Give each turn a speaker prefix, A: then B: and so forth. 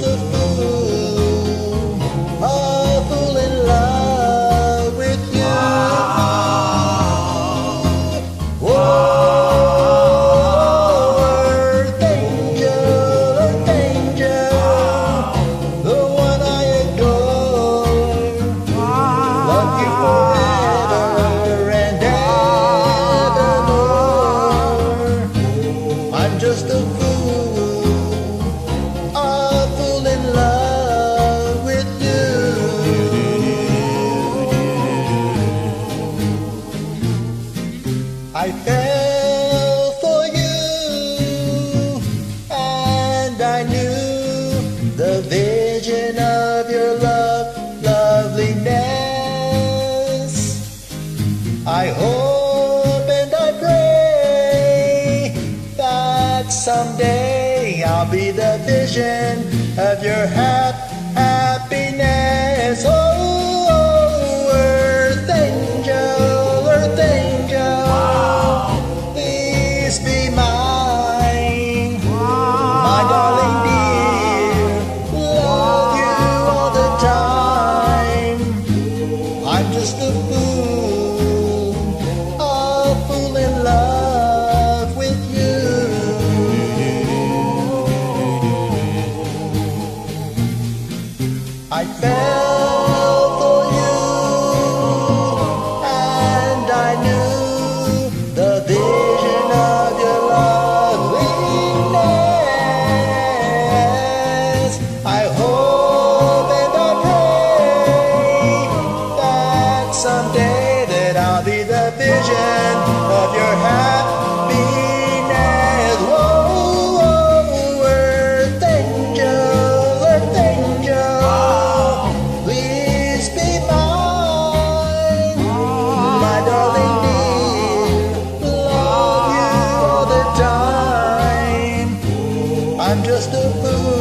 A: love. I fell for you, and I knew the vision of your love, loveliness. I hope and I pray that someday I'll be the vision of your hap happiness. Oh. Please be mine. My darling dear, love you all the time. I'm just a fool, a fool in love with you. I fell years. I hope and I pray that someday that I'll be the vision of your happiness. Oh, whoa, earth angel, earth angel, please be mine, my darling. dear Love you all the time I'm just a fool.